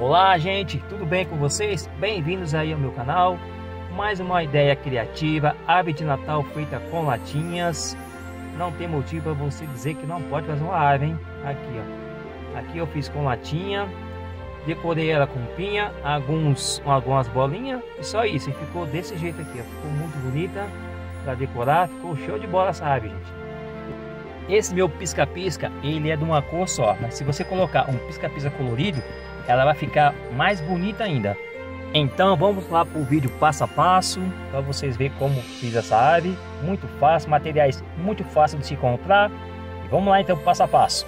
Olá gente, tudo bem com vocês? Bem-vindos aí ao meu canal Mais uma ideia criativa, ave de Natal feita com latinhas Não tem motivo para você dizer que não pode fazer uma ave, hein? Aqui ó, aqui eu fiz com latinha Decorei ela com pinha, alguns, algumas bolinhas E só isso, e ficou desse jeito aqui ó. Ficou muito bonita para decorar, ficou show de bola essa ave gente esse meu pisca-pisca, ele é de uma cor só, mas se você colocar um pisca-pisca colorido, ela vai ficar mais bonita ainda. Então vamos lá para o vídeo passo a passo, para vocês verem como fiz essa ave. Muito fácil, materiais muito fácil de se encontrar. E vamos lá então passo a passo.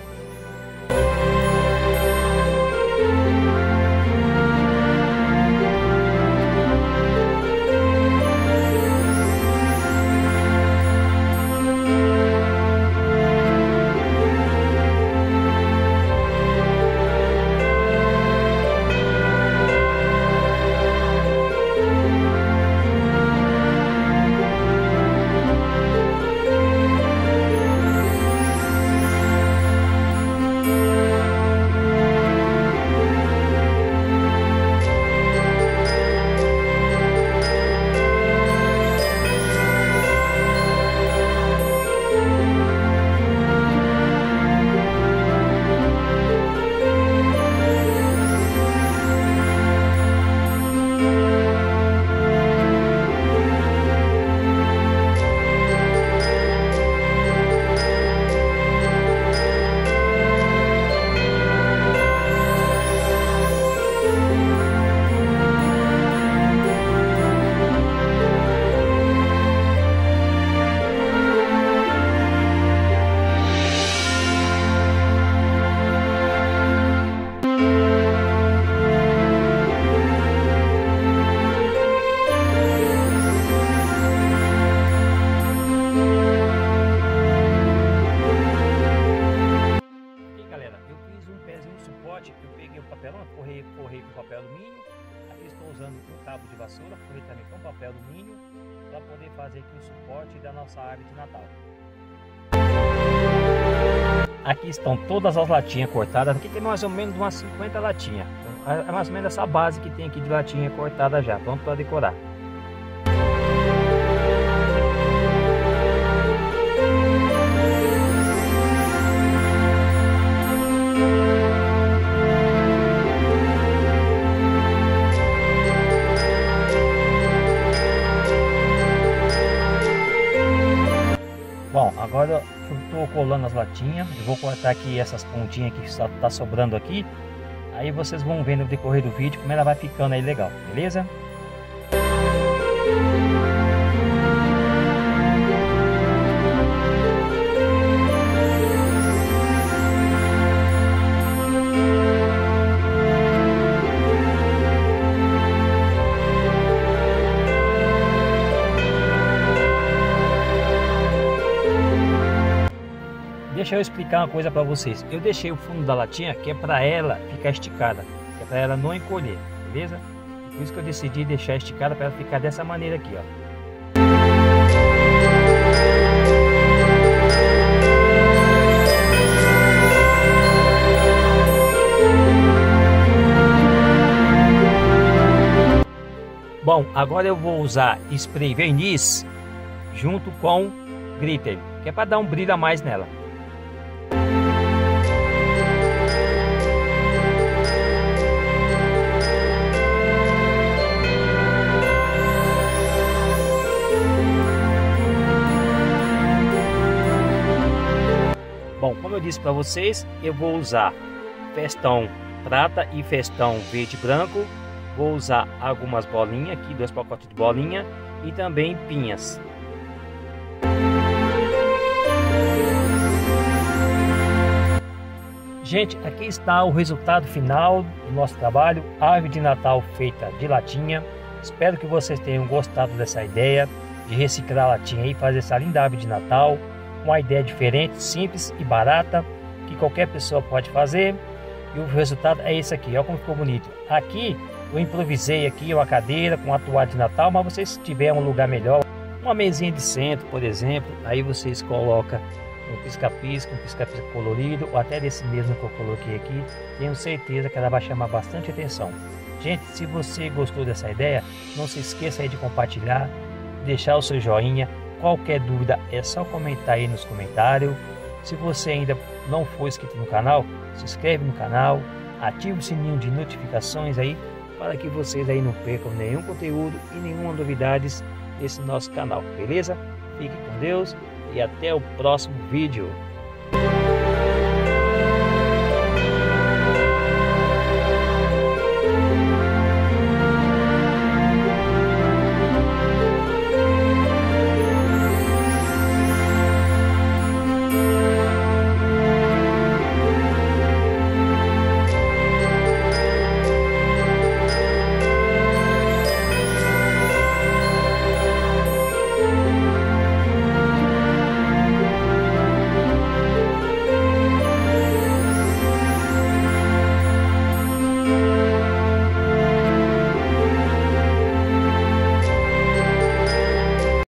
Forrei, forrei com papel alumínio. Aqui estou usando um cabo de vassoura, forrei também com papel alumínio, para poder fazer aqui o suporte da nossa árvore de Natal. Aqui estão todas as latinhas cortadas, aqui tem mais ou menos umas 50 latinhas. É mais ou menos essa base que tem aqui de latinha cortada já, pronto para decorar. Agora eu estou colando as latinhas, eu vou cortar aqui essas pontinhas que está tá sobrando aqui. Aí vocês vão ver no decorrer do vídeo como ela vai ficando aí legal, beleza? Deixa eu explicar uma coisa para vocês. Eu deixei o fundo da latinha que é para ela ficar esticada, que é para ela não encolher, beleza? Por isso que eu decidi deixar esticada para ela ficar dessa maneira aqui, ó. Bom, agora eu vou usar spray verniz junto com glitter, que é para dar um brilho a mais nela. Bom, como eu disse para vocês, eu vou usar festão prata e festão verde branco. Vou usar algumas bolinhas aqui, dois pacotes de bolinha e também pinhas. Gente, aqui está o resultado final do nosso trabalho, árvore de Natal feita de latinha. Espero que vocês tenham gostado dessa ideia de reciclar latinha e fazer essa linda árvore de Natal uma ideia diferente, simples e barata, que qualquer pessoa pode fazer. E o resultado é esse aqui, olha como ficou bonito. Aqui eu improvisei aqui uma cadeira com a toalha de Natal, mas vocês tiverem um lugar melhor, uma mesinha de centro, por exemplo, aí vocês colocam um pisca-pisca, um pisca-pisca colorido, ou até desse mesmo que eu coloquei aqui, tenho certeza que ela vai chamar bastante atenção. Gente, se você gostou dessa ideia, não se esqueça aí de compartilhar, deixar o seu joinha. Qualquer dúvida é só comentar aí nos comentários. Se você ainda não for inscrito no canal, se inscreve no canal, ative o sininho de notificações aí para que vocês aí não percam nenhum conteúdo e nenhuma novidades desse nosso canal, beleza? Fique com Deus e até o próximo vídeo.